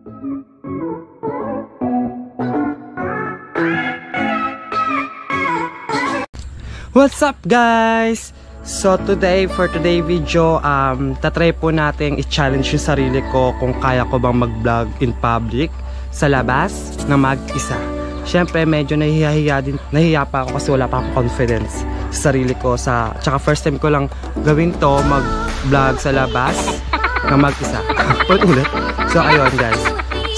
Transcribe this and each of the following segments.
What's up guys? So today, for today video, um, tatry po natin i-challenge yung sarili ko kung kaya ko bang mag-vlog in public sa labas na mag-isa. Siyempre, medyo nahihiya din, nahihiya pa ako kasi wala pa akong confidence sa sarili ko. Sa, tsaka first time ko lang gawin to, mag-vlog sa labas na mag-isa. ulit. So ayun guys.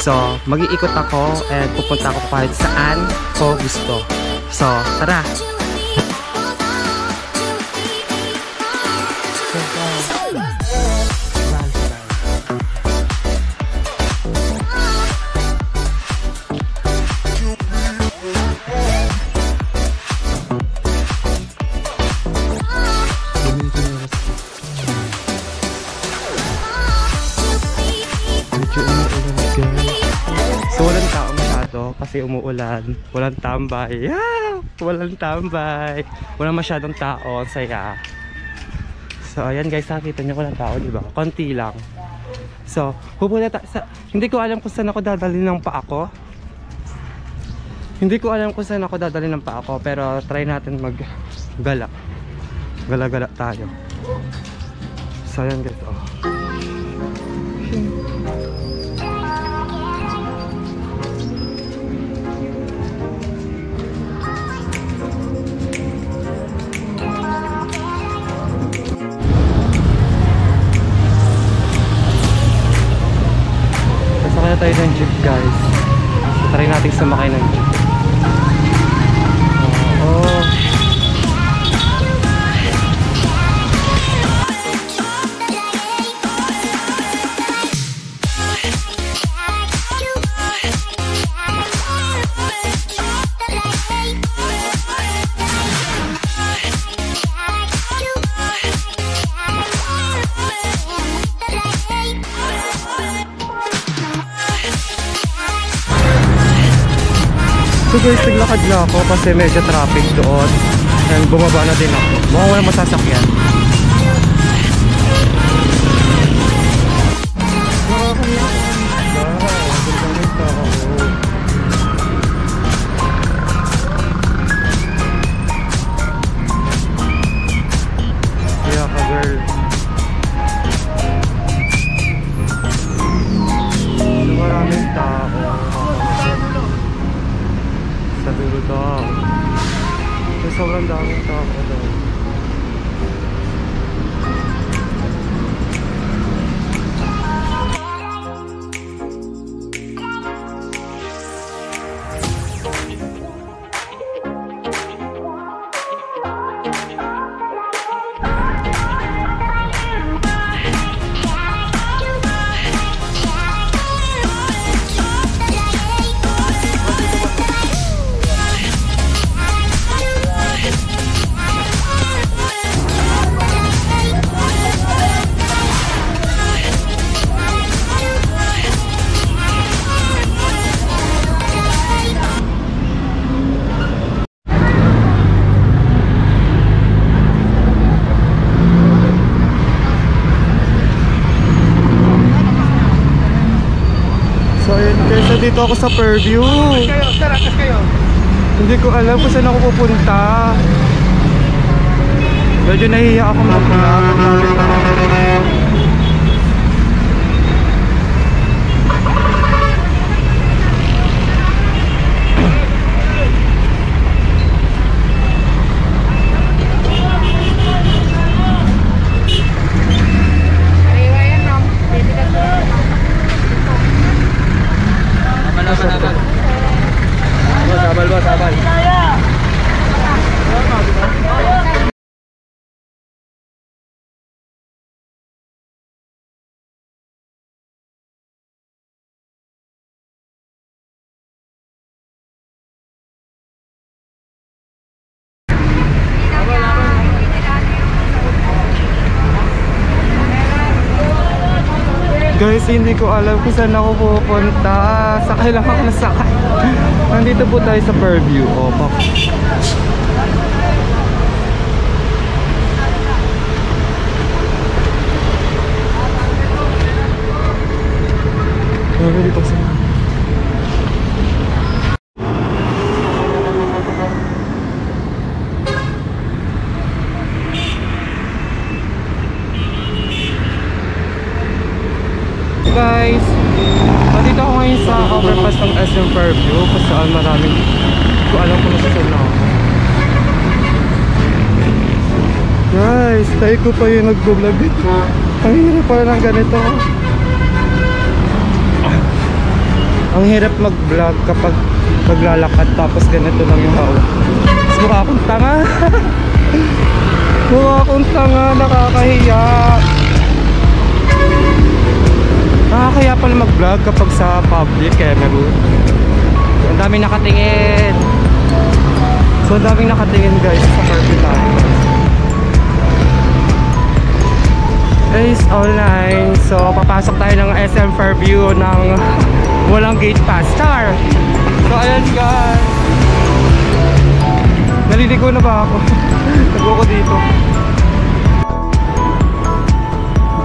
So, mag-iikot ako and pupunta ako kahit saan ko gusto. So, tara! Kasi umuulan. Walang tambay. Yeah! Walang tambay. Walang masyadong tao. Ang saya. So ayan guys, nakita niyo walang tao, di ba? Konti lang. So, pupunta ta- sa hindi ko alam kung saan ako dadalhin ng pa ako. Hindi ko alam kung saan ako dadalhin ng pa ako, pero try natin mag gala. Gala-gala tayo. So ayan guys, oh. Tayo ng jeep guys. Try natin sumakay ng jeep. So guys, naglakad na ako kasi medyo traffic doon. And bumaba na din ako. Mukhang walang masasakyan. Sa daw. So, sobrang daming tao daw. So ayun guys, dito ako sa Purview. kayo, tara, kayo. Hindi ko alam kung saan ako pupunta. Medyo nahihiya ako mag-vlog. Guys, hindi ko alam kung saan ako pupunta. Sakay lang ako na sakay. Nandito po tayo sa Purview. Opo. Sabi dito sa Guys, nandito ako ngayon sa overpass ng SM Fairview kung saan maraming hindi ko alam kung nasa na ako. Guys, tayo ko pa yung nag-vlog dito. Ang hirap pala ng ganito. Ang hirap mag-vlog kapag maglalakad tapos ganito lang yung hawak. Mas mukha akong tanga. mukha akong tanga, nakakahiya. Nakakahiya pala mag-vlog kapag sa public eh, meron. Ang daming nakatingin. So, ang daming nakatingin guys sa curfew tayo. Ace online. So, papasok tayo ng SM Fairview ng walang gate pass. Char! So, ayan guys. Naliligo na ba ako? Nagbo ko dito.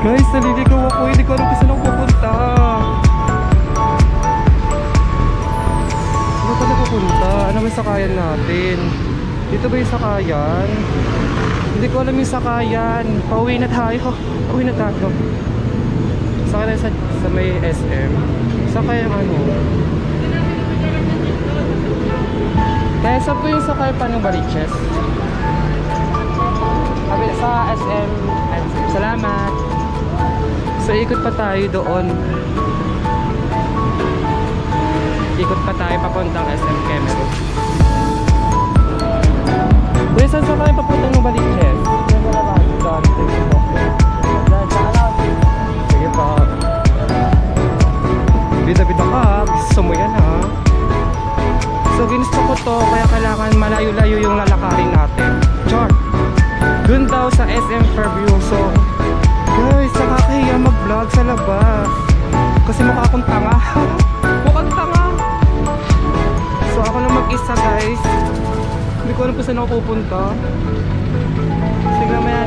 Guys, naliligo ako. Hindi ko alam kung saan pupunta. Saan pa na pupunta? Ano ba sakayan natin? Dito ba yung sakayan? Hindi ko alam yung sakayan. Pauwi na tayo. Pauwi na tayo. Sakay tayo sa, sa may SM. Sakay yung ano. Kaya saan po yung sakay pa ng Bariches? Sabi sa. SM. Salamat. So ikot pa tayo doon. Ikot pa tayo papuntang SM Kemero. Kuya, saan sa kayo papuntang ng Baliches? Sige pa. Bida-bida ka, gusto mo yan ha. So ginusto ko to, kaya kailangan malayo-layo yung lalakarin natin. Char! Dun daw sa SM Fairview. So, Guys, nakakahiya mag-vlog sa labas. Kasi mukha akong tanga. Mukhang tanga. So ako lang mag-isa guys. Hindi ko alam kung saan ako pupunta. Sige, maya